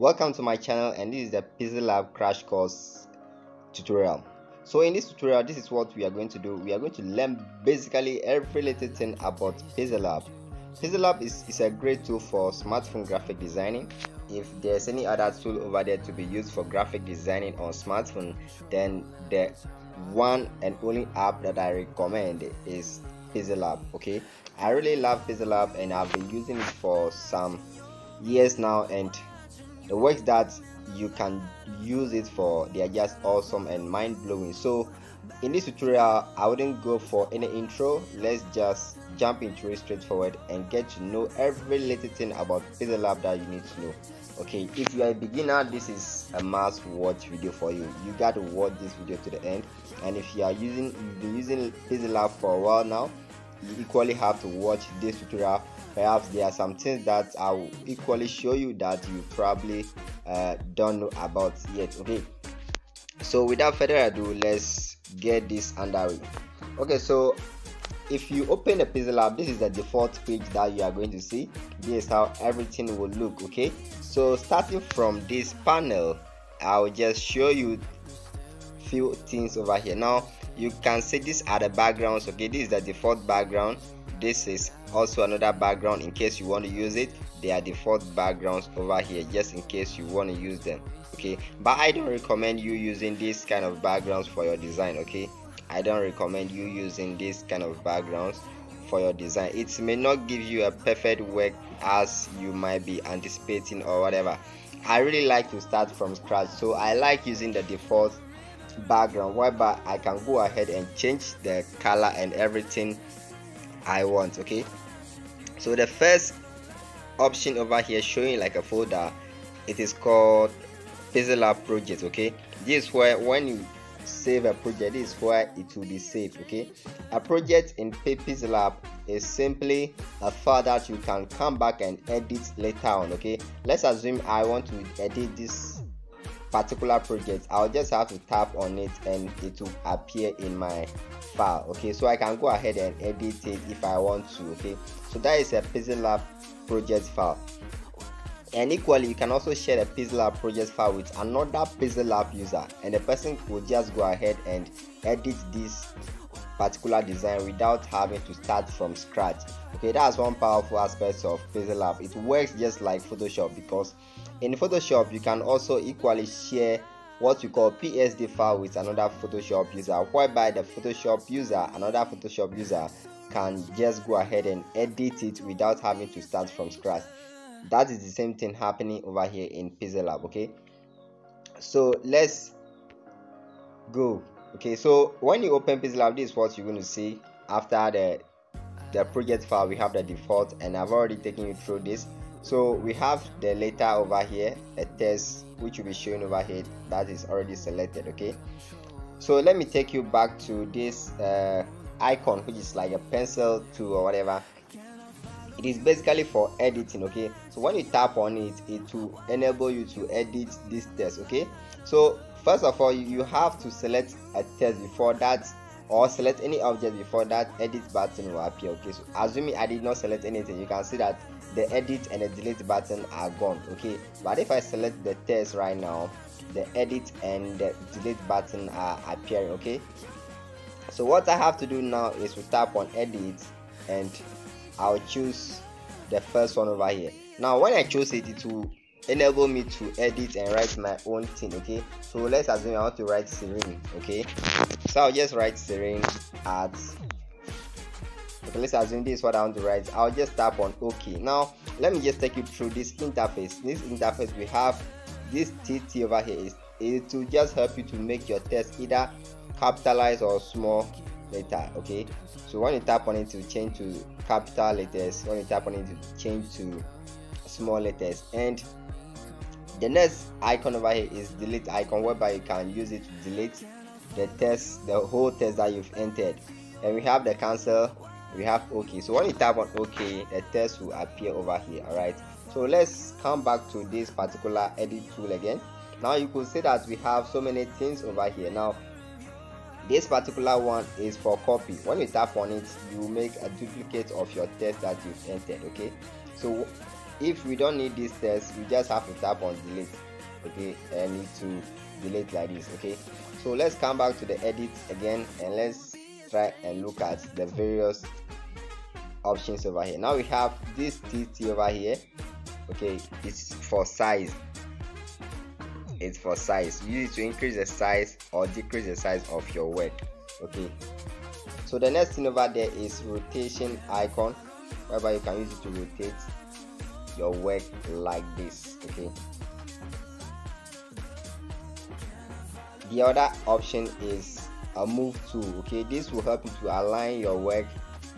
welcome to my channel and this is the PixelLab crash course tutorial. So in this tutorial this is what we are going to do. We are going to learn basically every little thing about PixelLab PixelLab is, is a great tool for smartphone graphic designing. If there's any other tool over there to be used for graphic designing on smartphone then the one and only app that I recommend is PixelLab okay? I really love PixelLab and I've been using it for some years now and the works that you can use it for they are just awesome and mind-blowing. So in this tutorial i wouldn't go for any intro. Let's just jump into it straightforward and get to know every little thing about PixelLab that you need to know. Okay if you are a beginner this is a must watch video for you. You got to watch this video to the end. And if you are using you've been using PixelLab for a while now you equally have to watch this tutorial perhaps there are some things that i will equally show you that you probably uh, don't know about yet okay? So without further ado let's get this underway okay so if you open the PixelLab this is the default page that you are going to see. This is how everything will look okay? So starting from this panel i'll just show you few things over here. Now you can see these are the backgrounds okay? This is the default background this is also another background in case you want to use it. They are default backgrounds over here just in case you want to use them okay? But i don't recommend you using this kind of backgrounds for your design okay? I don't recommend you using this kind of backgrounds for your design. It may not give you a perfect work as you might be anticipating or whatever. I really like to start from scratch so i like using the default background. Whereby I can go ahead and change the color and everything I want okay? So the first option over here showing like a folder it is called PixelLab project okay? This is where when you save a project this is where it will be saved okay? A project in PixelLab is simply a file that you can come back and edit later on okay? Let's assume I want to edit this particular project i'll just have to tap on it and it will appear in my file okay? So i can go ahead and edit it if i want to okay? So that is a PixelLab project file. And equally you can also share the PixelLab project file with another PixelLab user and the person will just go ahead and edit this particular design without having to start from scratch okay? That's one powerful aspect of PixelLab it works just like Photoshop because in Photoshop you can also equally share what you call PSD file with another Photoshop user whereby the Photoshop user another Photoshop user can just go ahead and edit it without having to start from scratch. That is the same thing happening over here in PixelLab okay? So let's go okay? So when you open PixelLab this is what you're going to see after the the project file. We have the default and I've already taken you through this so we have the letter over here a test which will be shown over here that is already selected okay? So let me take you back to this uh, icon which is like a pencil tool or whatever. It is basically for editing okay? So when you tap on it it will enable you to edit this test okay? So first of all you have to select a test before that or select any object before that edit button will appear okay? So assuming i did not select anything you can see that the edit and the delete button are gone okay? But if i select the test right now the edit and the delete button are appearing okay? So what i have to do now is to tap on edit and i'll choose the first one over here. Now when i choose it it will enable me to edit and write my own thing okay? So let's assume i want to write serene okay? So i'll just write serene at okay let's assume this is what i want to write i'll just tap on ok. Now let me just take you through this interface. This interface we have this tt over here is it will just help you to make your text either capitalized or small letter okay? So when you tap on it to change to capital letters. When you tap on it to change to small letters. And the next icon over here is delete icon whereby you can use it to delete the text the whole text that you've entered. And we have the cancel we have ok so when you tap on ok the text will appear over here all right so let's come back to this particular edit tool again. Now you could see that we have so many things over here. Now this particular one is for copy. When you tap on it you make a duplicate of your text that you've entered okay? So if we don't need this text we just have to tap on delete okay? And need to delete like this okay? So let's come back to the edit again and let's try and look at the various options over here. Now we have this tt over here. Okay it's for size. It's for size. You use it to increase the size or decrease the size of your work. Okay. So the next thing over there is rotation icon whereby you can use it to rotate your work like this. Okay. The other option is a move tool okay this will help you to align your work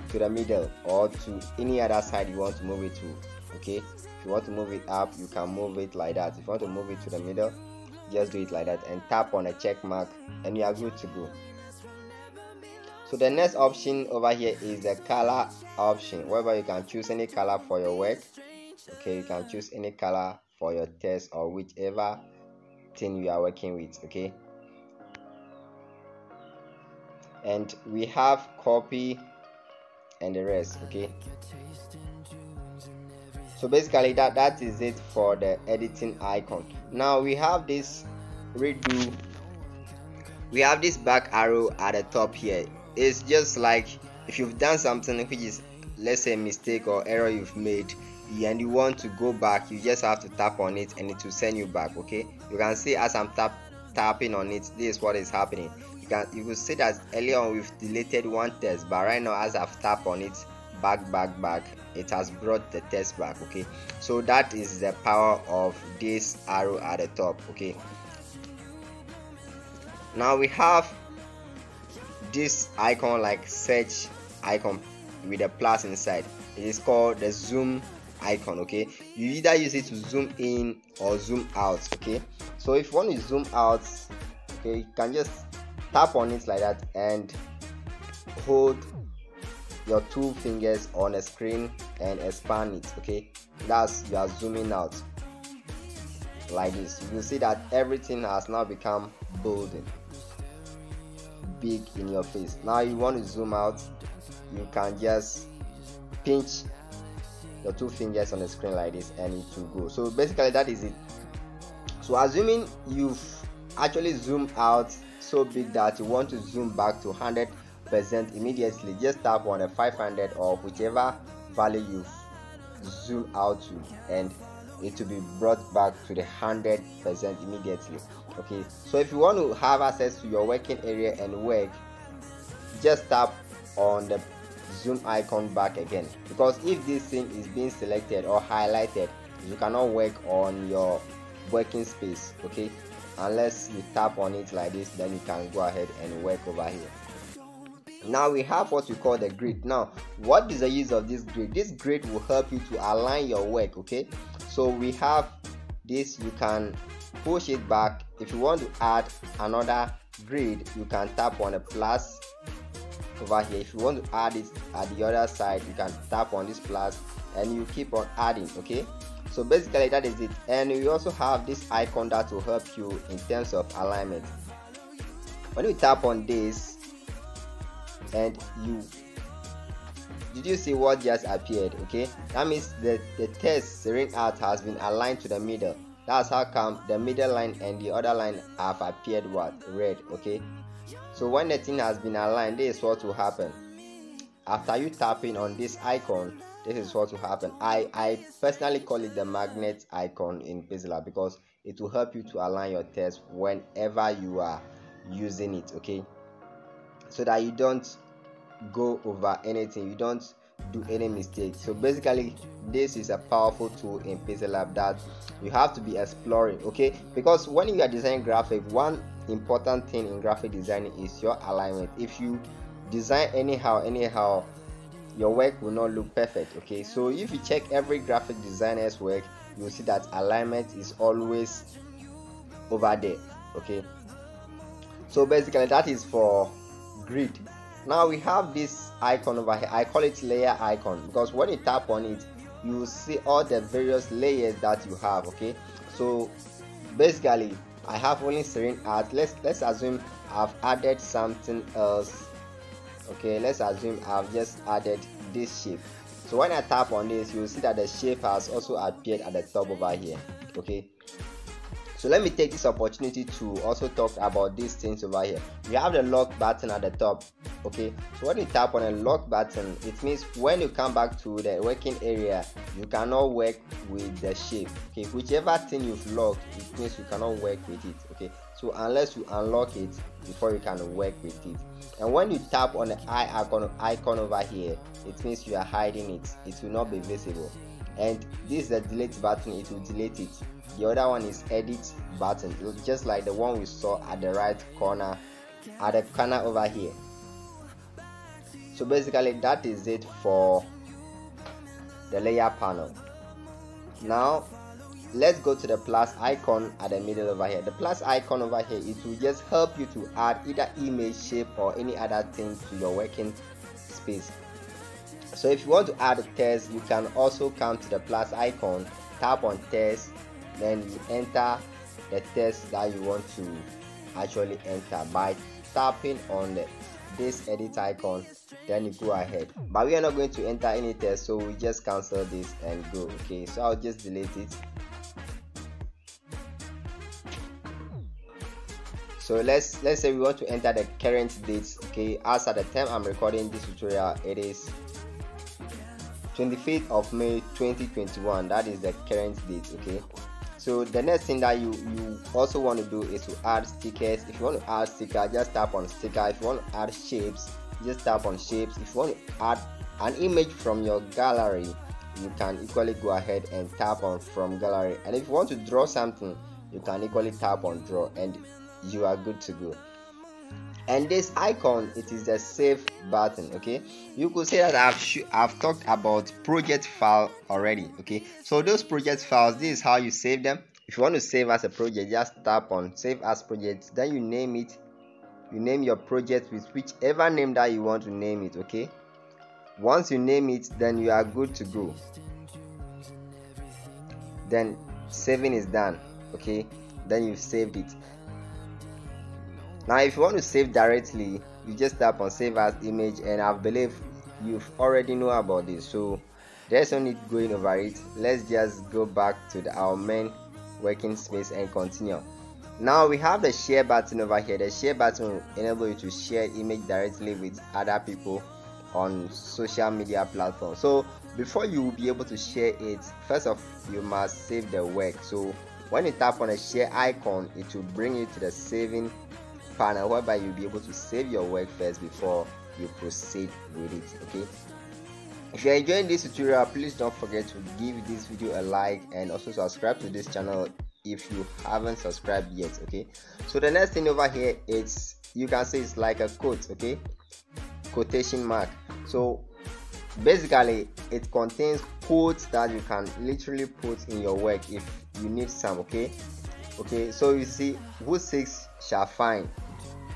to the middle or to any other side you want to move it to okay? If you want to move it up you can move it like that. If you want to move it to the middle just do it like that and tap on a check mark and you are good to go. So the next option over here is the color option whereby you can choose any color for your work okay? You can choose any color for your test or whichever thing you are working with okay and we have copy and the rest okay? so basically that that is it for the editing icon. Now we have this redo. We have this back arrow at the top here. It's just like if you've done something which is let's say mistake or error you've made and you want to go back you just have to tap on it and it will send you back okay? You can see as i'm tap tapping on it this is what is happening can you will see that earlier on we've deleted one test but right now as i've tapped on it back back back it has brought the test back okay? So that is the power of this arrow at the top okay? Now we have this icon like search icon with a plus inside. It is called the zoom icon okay? You either use it to zoom in or zoom out okay? So if you want to zoom out okay you can just tap on it like that and hold your two fingers on a screen and expand it okay? That's you are zooming out like this. You will see that everything has now become bolded big in your face. Now you want to zoom out you can just pinch your two fingers on the screen like this and it will go. So basically that is it. So assuming you've actually zoom out so big that you want to zoom back to 100 percent immediately. Just tap on a 500 or whichever value you zoom out to and it will be brought back to the 100 percent immediately okay? So if you want to have access to your working area and work just tap on the zoom icon back again. Because if this thing is being selected or highlighted you cannot work on your working space okay unless you tap on it like this then you can go ahead and work over here. Now we have what we call the grid. Now what is the use of this grid? This grid will help you to align your work okay? So we have this you can push it back. If you want to add another grid you can tap on a plus over here. If you want to add it at the other side you can tap on this plus and you keep on adding okay so basically that is it. And we also have this icon that will help you in terms of alignment. When you tap on this and you did you see what just appeared okay? That means the the text ring out has been aligned to the middle. That's how come the middle line and the other line have appeared what? Red okay? So when the thing has been aligned this is what will happen. After you tapping on this icon this is what will happen. I i personally call it the magnet icon in Pixellab because it will help you to align your text whenever you are using it okay? So that you don't go over anything you don't do any mistake. So basically this is a powerful tool in Pixellab that you have to be exploring okay? Because when you are designing graphic one important thing in graphic designing is your alignment. If you design anyhow anyhow your work will not look perfect okay? So if you check every graphic designer's work you'll see that alignment is always over there okay? So basically that is for grid. Now we have this icon over here. I call it layer icon because when you tap on it you see all the various layers that you have okay? So basically i have only serene art. Let's let's assume i've added something else okay let's assume i've just added this shape. So when i tap on this you'll see that the shape has also appeared at the top over here. Okay. So let me take this opportunity to also talk about these things over here. We have the lock button at the top. Okay. So when you tap on a lock button it means when you come back to the working area you cannot work with the shape. Okay. Whichever thing you've locked it means you cannot work with it. Okay so unless you unlock it before you can work with it. And when you tap on the eye icon icon over here it means you are hiding it. It will not be visible. And this is the delete button. It will delete it. The other one is edit button. Just like the one we saw at the right corner at the corner over here. So basically that is it for the layer panel. Now let's go to the plus icon at the middle over here. The plus icon over here it will just help you to add either image shape or any other thing to your working space. So if you want to add a text you can also come to the plus icon tap on text then you enter the text that you want to actually enter by tapping on the, this edit icon then you go ahead. But we are not going to enter any text so we just cancel this and go okay? So i'll just delete it so let's let's say we want to enter the current date okay? As at the time i'm recording this tutorial it is 25th of may 2021 that is the current date okay? So the next thing that you you also want to do is to add stickers. If you want to add sticker just tap on sticker. If you want to add shapes just tap on shapes. If you want to add an image from your gallery you can equally go ahead and tap on from gallery. And if you want to draw something you can equally tap on draw. And you are good to go. And this icon it is the save button okay? You could say that i've i've talked about project file already okay? So those project files this is how you save them. If you want to save as a project just tap on save as project then you name it you name your project with whichever name that you want to name it okay? Once you name it then you are good to go. Then saving is done okay? Then you've saved it now if you want to save directly you just tap on save as image and i believe you've already know about this. So there's no need going over it. Let's just go back to the, our main working space and continue. Now we have the share button over here. The share button will enable you to share image directly with other people on social media platform. So before you will be able to share it first of you must save the work. So when you tap on the share icon it will bring you to the saving panel whereby you'll be able to save your work first before you proceed with it okay? If you're enjoying this tutorial please don't forget to give this video a like and also subscribe to this channel if you haven't subscribed yet okay? So the next thing over here is you can see it's like a quote okay? Quotation mark. So basically it contains quotes that you can literally put in your work if you need some okay? Okay so you see who seeks shall find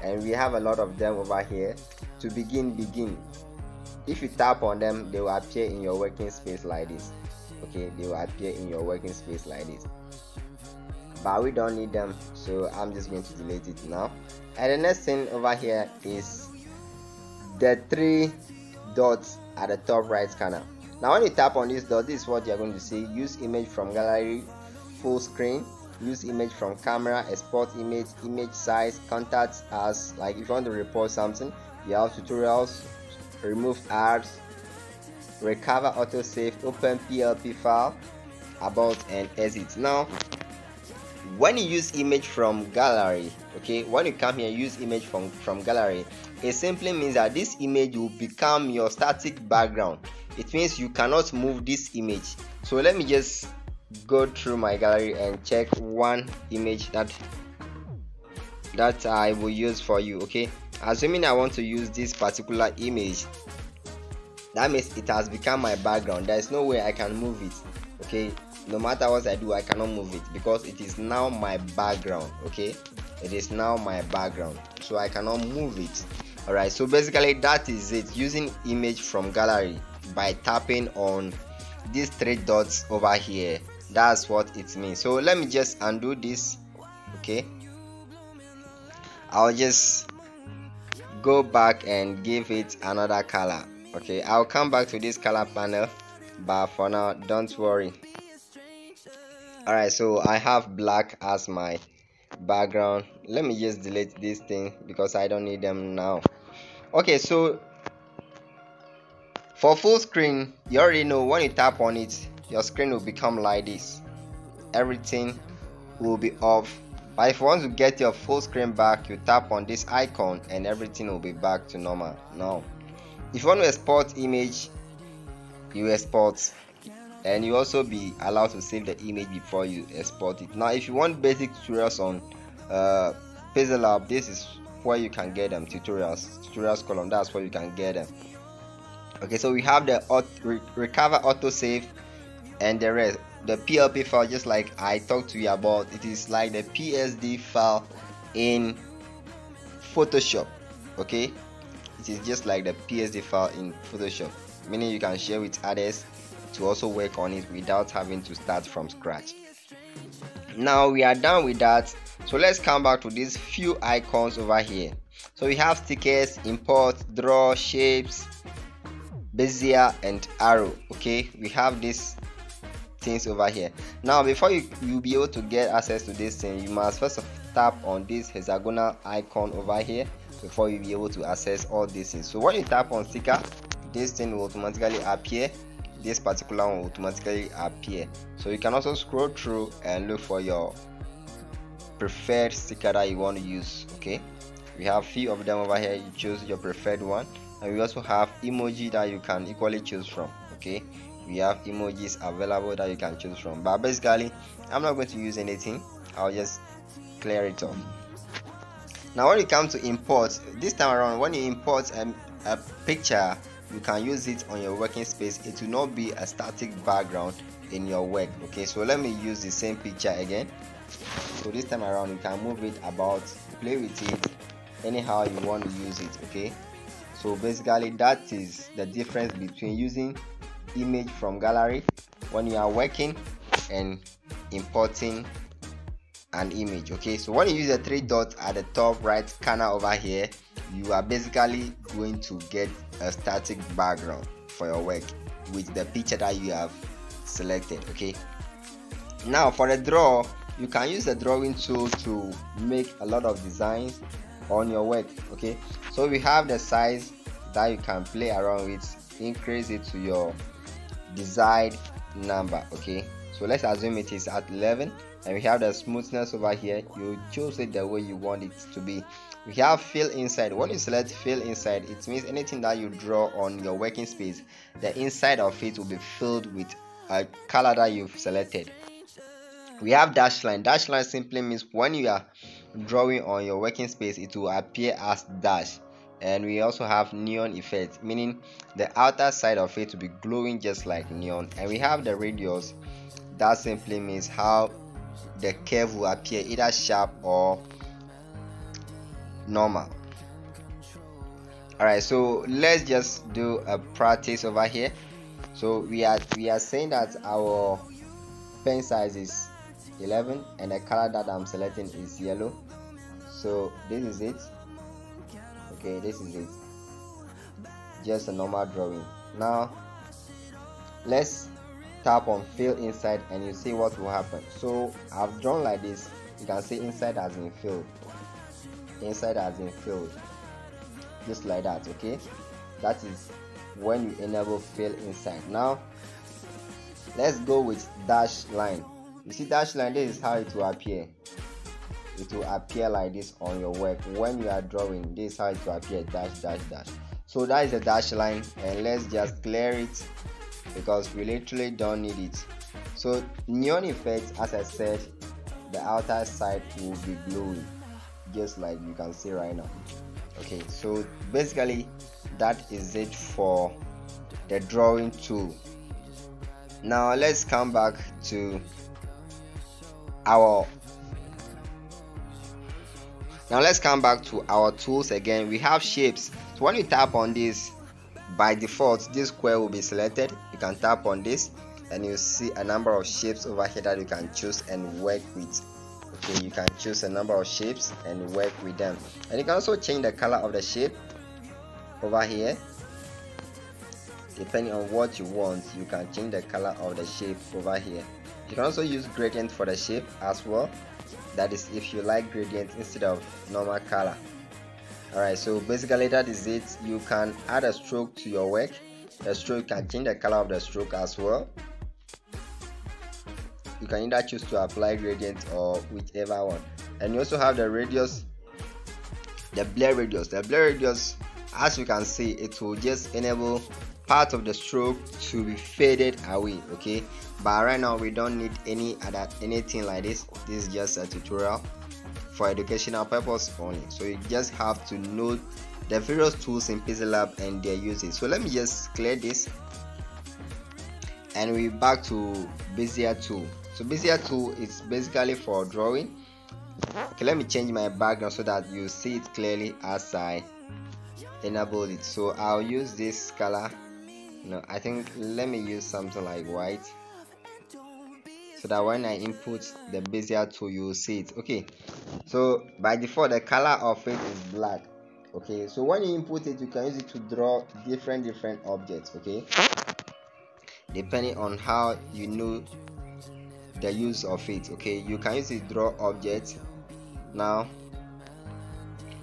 and we have a lot of them over here. To begin begin. If you tap on them they will appear in your working space like this. Okay they will appear in your working space like this. But we don't need them so i'm just going to delete it now. And the next thing over here is the three dots at the top right corner now when you tap on this dot this is what you're going to see. Use image from gallery full screen use image from camera export image image size contact as like if you want to report something you have tutorials remove ads recover autosave open plp file about and exit. Now when you use image from gallery okay when you come here use image from from gallery it simply means that this image will become your static background. It means you cannot move this image. So let me just go through my gallery and check one image that that I will use for you okay? Assuming I want to use this particular image that means it has become my background. There is no way I can move it okay? No matter what I do I cannot move it because it is now my background okay? It is now my background so I cannot move it. Alright so basically that is it. Using image from gallery by tapping on these three dots over here that's what it means. So let me just undo this okay? I'll just go back and give it another color okay? I'll come back to this color panel but for now don't worry. Alright so I have black as my background. Let me just delete this thing because I don't need them now. Okay so for full screen you already know when you tap on it your screen will become like this. Everything will be off. But if you want to get your full screen back you tap on this icon and everything will be back to normal now. If you want to export image you export. And you also be allowed to save the image before you export it. Now if you want basic tutorials on uh, Pixel Lab this is where you can get them tutorials tutorials column. That's where you can get them. Okay so we have the auto, re recover autosave and the rest the plp file just like i talked to you about it is like the psd file in photoshop okay? It is just like the psd file in photoshop meaning you can share with others to also work on it without having to start from scratch. Now we are done with that. So let's come back to these few icons over here. So we have stickers import draw shapes bezier and arrow okay? We have these things over here. Now before you you'll be able to get access to this thing you must first tap on this hexagonal icon over here before you be able to access all these things. So when you tap on sticker this thing will automatically appear. This particular one will automatically appear. So you can also scroll through and look for your preferred sticker that you want to use okay? We have few of them over here. You choose your preferred one. And we also have emoji that you can equally choose from okay we have emojis available that you can choose from. But basically i'm not going to use anything. I'll just clear it off now when you come to import this time around when you import a, a picture you can use it on your working space. It will not be a static background in your work okay? So let me use the same picture again. So this time around you can move it about play with it anyhow you want to use it okay? So basically that is the difference between using image from gallery when you are working and importing an image okay? So when you use the three dots at the top right corner over here you are basically going to get a static background for your work with the picture that you have selected okay? Now for the draw you can use the drawing tool to make a lot of designs on your work okay? So we have the size that you can play around with increase it to your desired number okay? So let's assume it is at 11 and we have the smoothness over here. You choose it the way you want it to be. We have fill inside. When you select fill inside it means anything that you draw on your working space the inside of it will be filled with a color that you've selected. We have dash line. Dash line simply means when you are drawing on your working space it will appear as dash and we also have neon effect meaning the outer side of it will be glowing just like neon. And we have the radius. That simply means how the curve will appear either sharp or normal. Alright so let's just do a practice over here. So we are we are saying that our pen size is 11 and the color that I'm selecting is yellow. So this is it okay this is it. Just a normal drawing. Now let's tap on fill inside and you see what will happen. So I've drawn like this. You can see inside has been filled. Inside has been filled. Just like that okay? That is when you enable fill inside. Now let's go with dash line. You see dash line this is how it will appear it will appear like this on your work. When you are drawing this is how it will appear dash dash dash. So that is the dash line and let's just clear it because we literally don't need it. So neon effect as i said the outer side will be glowing just like you can see right now. Okay so basically that is it for the drawing tool. Now let's come back to our now let's come back to our tools again. We have shapes. So when you tap on this by default this square will be selected. You can tap on this and you see a number of shapes over here that you can choose and work with. Okay you can choose a number of shapes and work with them. And you can also change the color of the shape over here. Depending on what you want you can change the color of the shape over here. You can also use gradient for the shape as well that is if you like gradient instead of normal color. Alright so basically that is it. You can add a stroke to your work. The stroke can change the color of the stroke as well. You can either choose to apply gradient or whichever one. And you also have the radius the blur radius. The blur radius as you can see it will just enable part of the stroke to be faded away okay but right now we don't need any other anything like this. This is just a tutorial for educational purpose only. So you just have to know the various tools in Pixel Lab and their uses so let me just clear this. And we're back to Bezier tool. So Bezier tool is basically for drawing. Okay let me change my background so that you see it clearly as I enable it. So I'll use this color. No I think let me use something like white so that when I input the Bezier tool you will see it. Okay. So by default the color of it is black. Okay. So when you input it you can use it to draw different different objects. Okay. Depending on how you know the use of it. Okay. You can use it to draw objects. Now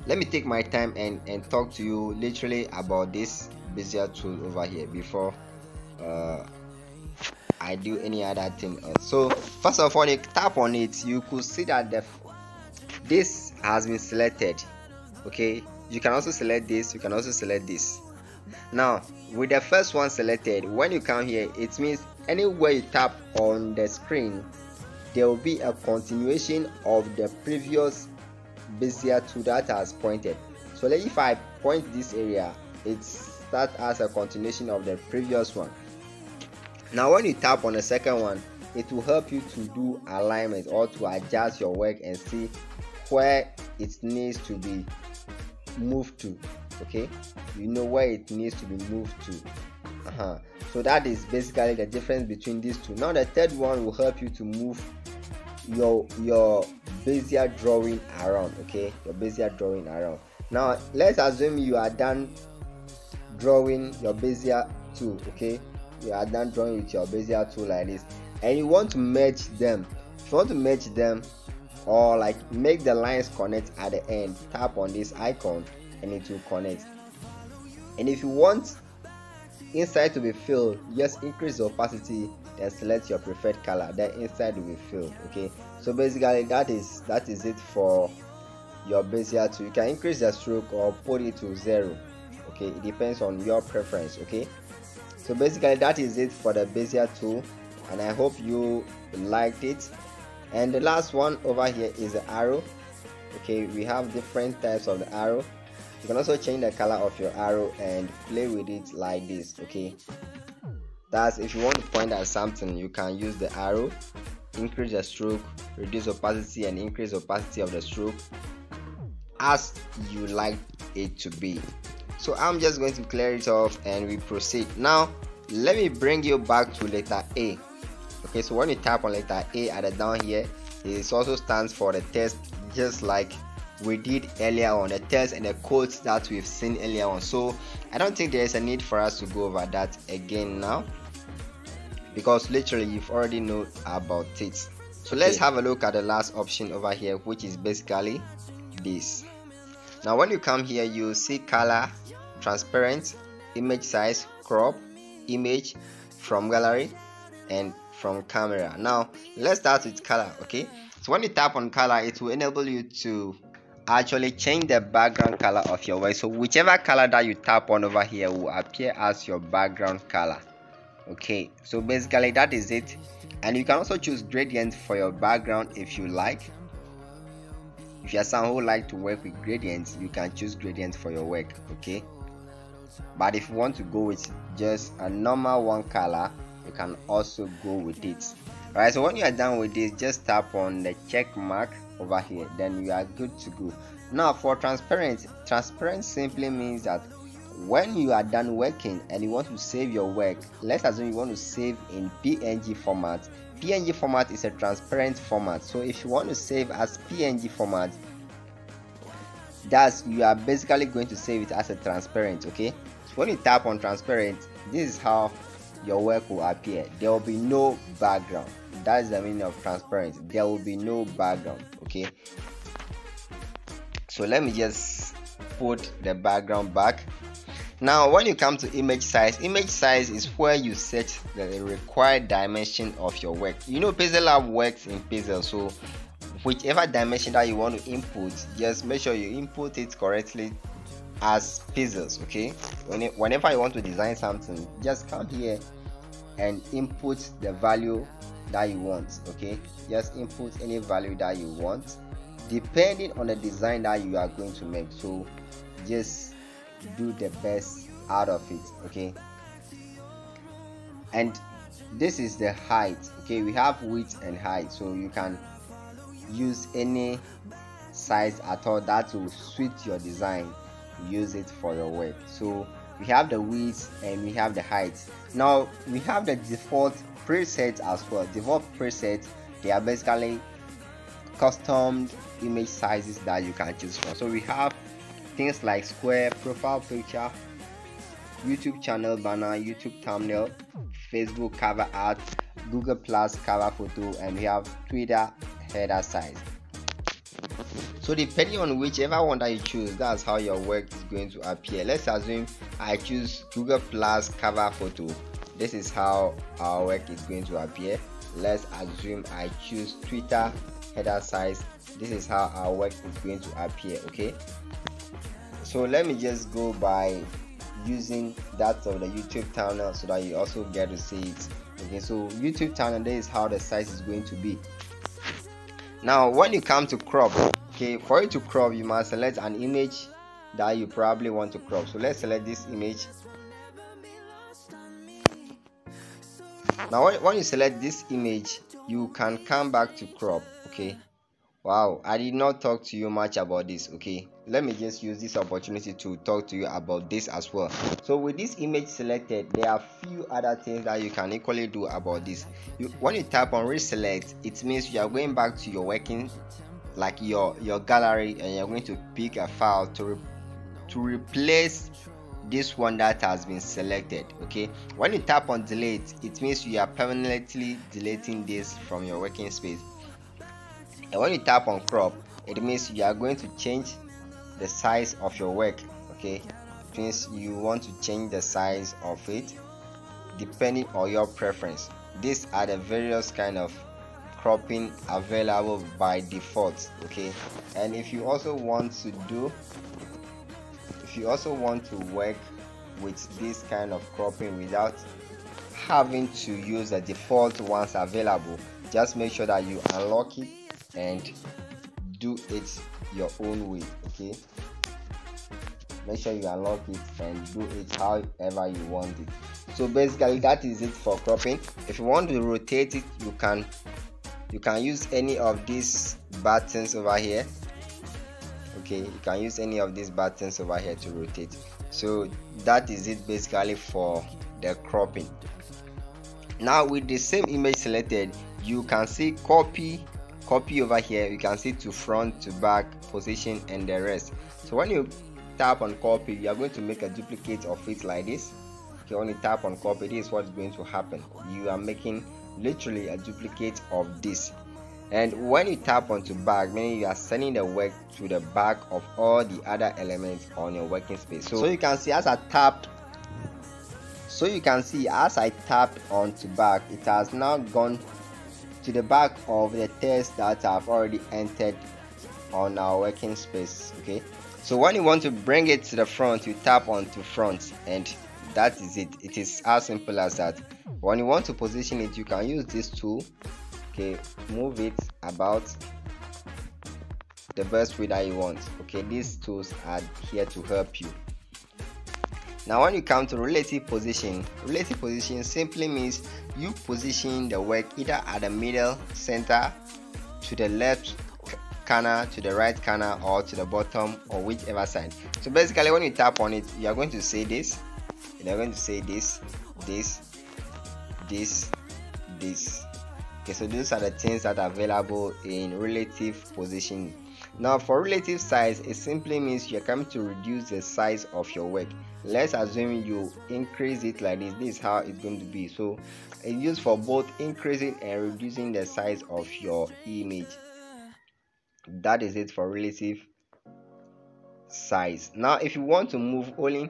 let me take my time and and talk to you literally about this Bezier tool over here before uh, I do any other thing else. so first of all you tap on it you could see that the this has been selected okay? You can also select this you can also select this. Now with the first one selected when you come here it means anywhere you tap on the screen there will be a continuation of the previous Bezier tool that has pointed. So if I point this area it starts as a continuation of the previous one now when you tap on the second one it will help you to do alignment or to adjust your work and see where it needs to be moved to okay? You know where it needs to be moved to. Uh-huh. so that is basically the difference between these two. Now the third one will help you to move your your Bezier drawing around okay? Your Bezier drawing around. Now let's assume you are done drawing your Bezier tool okay you are done drawing with your Bezier tool like this and you want to merge them if you want to merge them or like make the lines connect at the end tap on this icon and it will connect. And if you want inside to be filled just increase the opacity then select your preferred color then inside will be filled okay? So basically that is that is it for your bezier tool. You can increase the stroke or put it to zero okay? It depends on your preference okay so basically that is it for the bezier tool and i hope you liked it. And the last one over here is the arrow. Okay we have different types of the arrow. You can also change the color of your arrow and play with it like this okay? That's if you want to point at something you can use the arrow increase the stroke reduce opacity and increase opacity of the stroke as you like it to be so i'm just going to clear it off and we proceed. Now let me bring you back to letter a. Okay so when you tap on letter a at the down here it also stands for the test just like we did earlier on the test and the codes that we've seen earlier on. So i don't think there is a need for us to go over that again now because literally you've already know about it. So let's have a look at the last option over here which is basically this. Now when you come here you see color transparent image size crop image from gallery and from camera. Now let's start with color okay? So when you tap on color it will enable you to actually change the background color of your work. So whichever color that you tap on over here will appear as your background color okay? So basically that is it. And you can also choose gradient for your background if you like. If you're someone who like to work with gradients you can choose gradient for your work okay but if you want to go with just a normal one color you can also go with it. Alright so when you are done with this just tap on the check mark over here. Then you are good to go. Now for transparent transparent simply means that when you are done working and you want to save your work let's assume you want to save in png format. Png format is a transparent format. So if you want to save as png format that's you are basically going to save it as a transparent okay? So when you tap on transparent this is how your work will appear. There will be no background. That's the meaning of transparent. There will be no background okay? So let me just put the background back. Now when you come to image size image size is where you set the required dimension of your work. You know pixel lab works in pixel so whichever dimension that you want to input just make sure you input it correctly as pixels okay? Whenever you want to design something just come here and input the value that you want okay? Just input any value that you want depending on the design that you are going to make. So just do the best out of it okay? And this is the height okay? We have width and height so you can use any size at all that will suit your design use it for your work. So we have the width and we have the height. Now we have the default presets as well. Default presets they are basically custom image sizes that you can choose from. So we have things like square profile picture youtube channel banner youtube thumbnail facebook cover art google plus cover photo and we have twitter header size. So depending on whichever one that you choose that's how your work is going to appear. Let's assume i choose google plus cover photo. This is how our work is going to appear. Let's assume i choose twitter header size. This is how our work is going to appear okay? So let me just go by using that of the youtube channel so that you also get to see it okay so youtube thumbnail this is how the size is going to be. Now when you come to crop okay for you to crop you must select an image that you probably want to crop. So let's select this image. Now when you select this image you can come back to crop okay wow i did not talk to you much about this okay? Let me just use this opportunity to talk to you about this as well. So with this image selected there are few other things that you can equally do about this. You, when you tap on reselect it means you are going back to your working like your your gallery and you're going to pick a file to re- to replace this one that has been selected okay? When you tap on delete it means you are permanently deleting this from your working space and when you tap on crop it means you are going to change the size of your work okay? It means you want to change the size of it depending on your preference. These are the various kind of cropping available by default okay? And if you also want to do if you also want to work with this kind of cropping without having to use the default ones available just make sure that you unlock it and do it your own way okay? Make sure you unlock it and do it however you want it. So basically that is it for cropping. If you want to rotate it you can you can use any of these buttons over here. Okay you can use any of these buttons over here to rotate. So that is it basically for the cropping. Now with the same image selected you can see copy copy over here you can see to front to back position and the rest. So when you tap on copy you are going to make a duplicate of it like this. Okay you tap on copy this is what's going to happen. You are making literally a duplicate of this. And when you tap onto back meaning you are sending the work to the back of all the other elements on your working space. So, so you can see as i tapped so you can see as i tapped onto back it has now gone to the back of the text that i've already entered on our working space okay? So when you want to bring it to the front you tap onto front and that is it. It is as simple as that. When you want to position it you can use this tool okay? Move it about the best way that you want okay? These tools are here to help you now when you come to relative position relative position simply means you position the work either at the middle center to the left corner to the right corner or to the bottom or whichever side. So basically when you tap on it you are going to say this. You're going to say this this this this. Okay so those are the things that are available in relative position. Now for relative size it simply means you're coming to reduce the size of your work let's assume you increase it like this. This is how it's going to be. So it's used for both increasing and reducing the size of your image. That is it for relative size. Now if you want to move only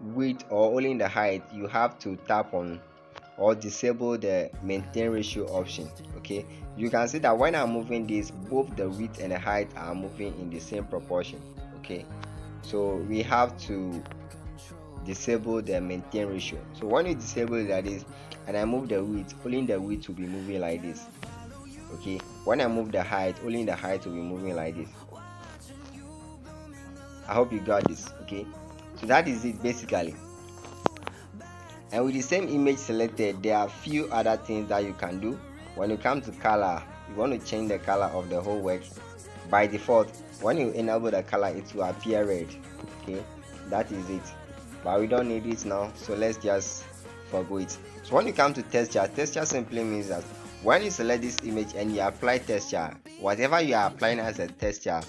width or only the height you have to tap on or disable the maintain ratio option okay? You can see that when i'm moving this both the width and the height are moving in the same proportion okay? So we have to disable the maintain ratio. So when you disable that is and i move the width only the width will be moving like this. Okay? When i move the height only the height will be moving like this. I hope you got this okay? So that is it basically. And with the same image selected there are few other things that you can do. When you come to color you want to change the color of the whole work. By default when you enable the color it will appear red. Okay? That is it but we don't need it now so let's just forgo it. So when you come to texture texture simply means that when you select this image and you apply texture whatever you are applying as a texture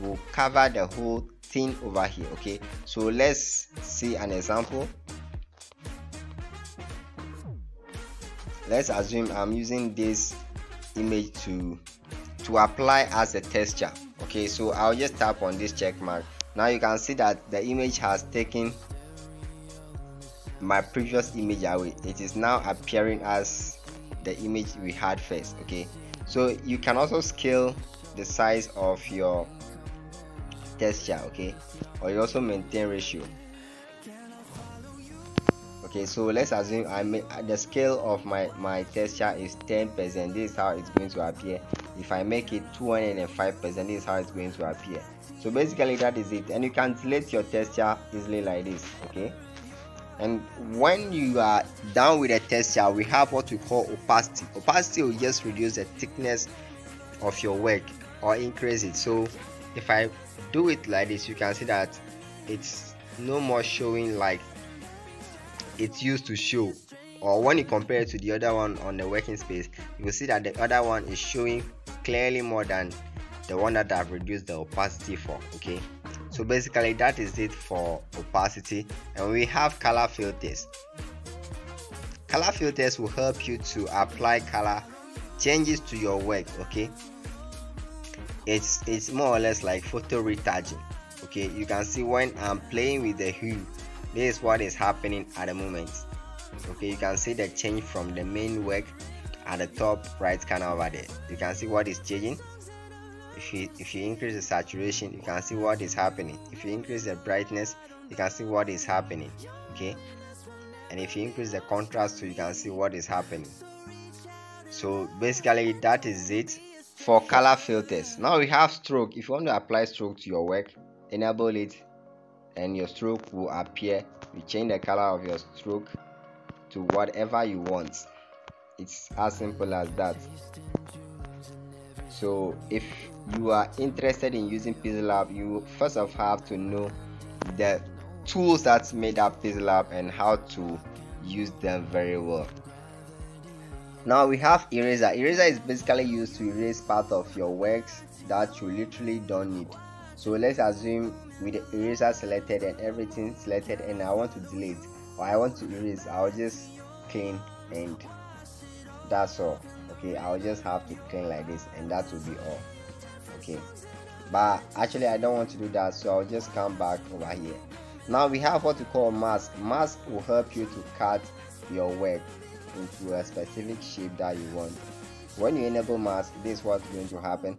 will cover the whole thing over here okay? So let's see an example. Let's assume i'm using this image to to apply as a texture okay? So i'll just tap on this check mark. Now you can see that the image has taken my previous image away it is now appearing as the image we had first okay? So you can also scale the size of your texture okay? Or you also maintain ratio. Okay so let's assume i make the scale of my my texture is 10 percent. This is how it's going to appear. If i make it 205 percent this is how it's going to appear. So basically that is it. And you can select your texture easily like this okay and when you are done with the texture we have what we call opacity. Opacity will just reduce the thickness of your work or increase it. So if i do it like this you can see that it's no more showing like it used to show. Or when you compare it to the other one on the working space you will see that the other one is showing clearly more than the one that I've reduced the opacity for okay so basically that is it for opacity. And we have color filters. Color filters will help you to apply color changes to your work okay? It's it's more or less like photo retouching okay? You can see when i'm playing with the hue this is what is happening at the moment okay? You can see the change from the main work at the top right corner over there. You can see what is changing if you if you increase the saturation you can see what is happening. If you increase the brightness you can see what is happening okay? And if you increase the contrast so you can see what is happening. So basically that is it for color filters. Now we have stroke. If you want to apply stroke to your work enable it and your stroke will appear. You change the color of your stroke to whatever you want. It's as simple as that. So if you are interested in using Pixel Lab, you first of all have to know the tools that made up Pixel Lab and how to use them very well. Now we have eraser. Eraser is basically used to erase part of your works that you literally don't need. So let's assume with the eraser selected and everything selected and I want to delete or I want to erase, I'll just clean and that's all. Okay, I'll just have to clean like this and that will be all okay. But actually I don't want to do that so I'll just come back over here. Now we have what we call mask. Mask will help you to cut your work into a specific shape that you want. When you enable mask this is what's going to happen.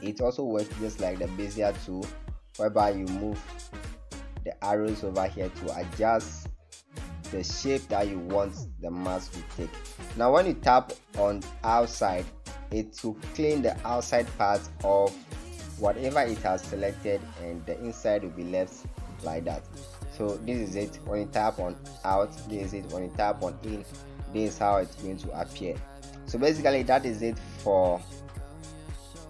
It also works just like the bezier tool whereby you move the arrows over here to adjust the shape that you want the mask to take. Now when you tap on outside it will clean the outside part of whatever it has selected and the inside will be left like that. So this is it. When you tap on out this is it. When you tap on in this is how it's going to appear. So basically that is it for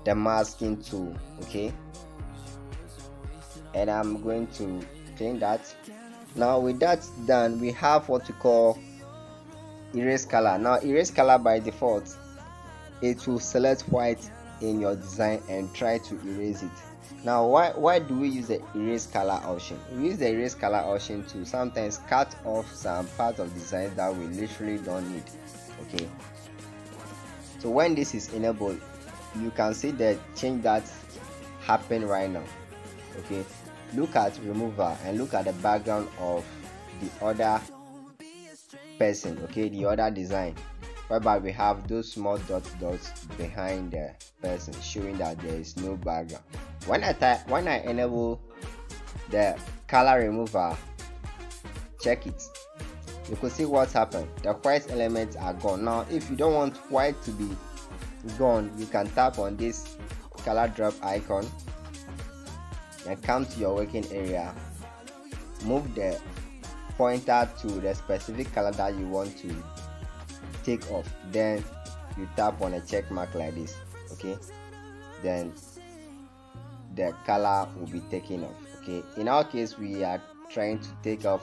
the masking tool okay? And i'm going to clean that. Now with that done we have what we call erase color. Now erase color by default it will select white in your design and try to erase it. Now why why do we use the erase color option? We use the erase color option to sometimes cut off some part of design that we literally don't need okay? So when this is enabled you can see the change that happened right now okay? Look at remover and look at the background of the other person okay? The other design whereby we have those small dots dots behind the person showing that there is no background. When i type when i enable the color remover check it. You can see what's happened. The white elements are gone. Now if you don't want white to be gone you can tap on this color drop icon. And come to your working area. Move the pointer to the specific color that you want to take off then you tap on a check mark like this okay? Then the color will be taken off okay? In our case we are trying to take off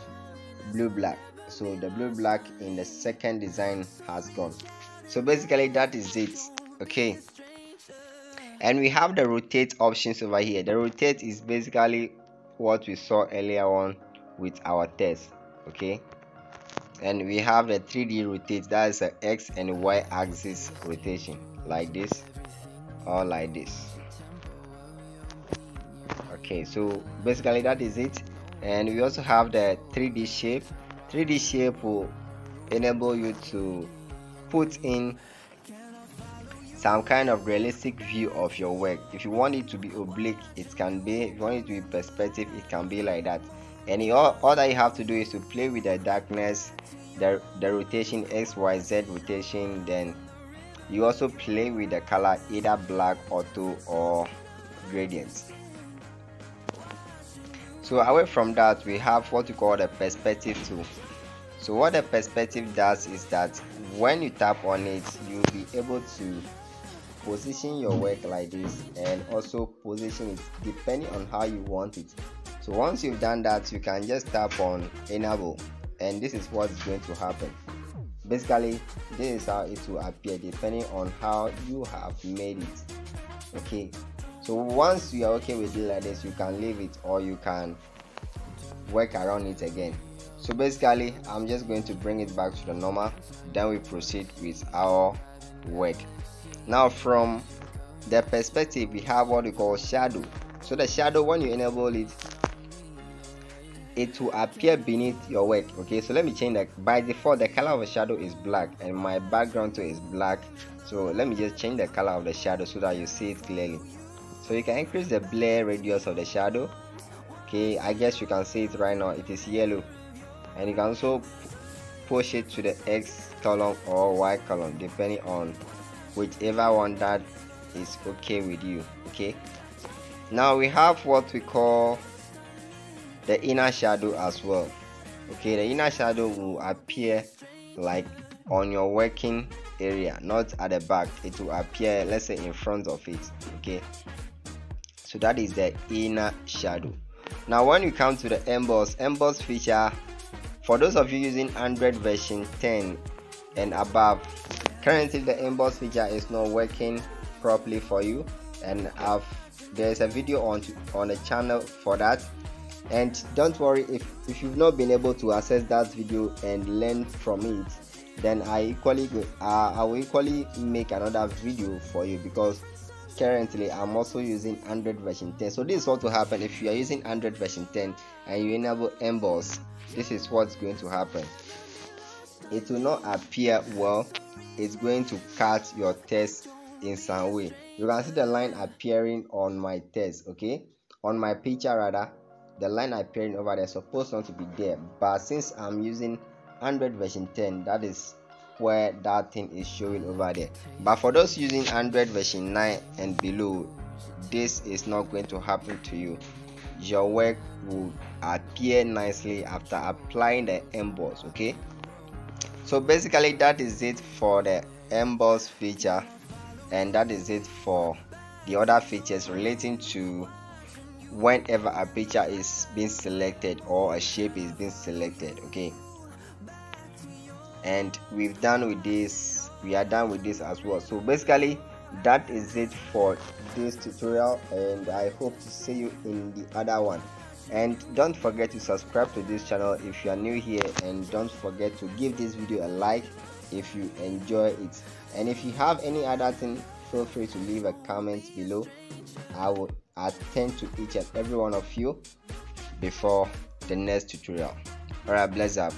blue black. So the blue black in the second design has gone. So basically that is it okay? And we have the rotate options over here. The rotate is basically what we saw earlier on with our test okay and we have the 3d rotate that is an x and y axis rotation like this or like this. Okay so basically that is it. And we also have the 3d shape. 3d shape will enable you to put in some kind of realistic view of your work. If you want it to be oblique it can be. If you want it to be perspective it can be like that and all, all that you have to do is to play with the darkness the, the rotation xyz rotation then you also play with the color either black auto or gradients. So away from that we have what we call the perspective tool. So what the perspective does is that when you tap on it you'll be able to position your work like this and also position it depending on how you want it so once you've done that you can just tap on enable and this is what's going to happen. Basically this is how it will appear depending on how you have made it okay? So once you are okay with it like this you can leave it or you can work around it again. So basically i'm just going to bring it back to the normal then we proceed with our work. Now from the perspective we have what we call shadow. So the shadow when you enable it it will appear beneath your work okay? So let me change that. By default the color of the shadow is black and my background too is black. So let me just change the color of the shadow so that you see it clearly. So you can increase the blur radius of the shadow okay? I guess you can see it right now. It is yellow. And you can also push it to the x column or y column depending on whichever one that is okay with you okay? Now we have what we call the inner shadow as well. Okay the inner shadow will appear like on your working area not at the back. It will appear let's say in front of it. Okay so that is the inner shadow. Now when you come to the emboss emboss feature for those of you using android version 10 and above currently the emboss feature is not working properly for you and I've there's a video on on the channel for that and don't worry if if you've not been able to access that video and learn from it then i equally uh, i will equally make another video for you because currently i'm also using android version 10 so this is what will happen. If you are using android version 10 and you enable emboss this is what's going to happen. It will not appear well. It's going to cut your text in some way. You can see the line appearing on my text okay? On my picture rather the line appearing over there supposed not to be there but since i'm using android version 10 that is where that thing is showing over there. But for those using android version 9 and below this is not going to happen to you. Your work will appear nicely after applying the emboss okay? So basically that is it for the emboss feature and that is it for the other features relating to whenever a picture is being selected or a shape is being selected okay? And we've done with this we are done with this as well. So basically that is it for this tutorial and i hope to see you in the other one. And don't forget to subscribe to this channel if you are new here and don't forget to give this video a like if you enjoy it. And if you have any other thing feel free to leave a comment below. I will attend to each and every one of you before the next tutorial. Alright bless up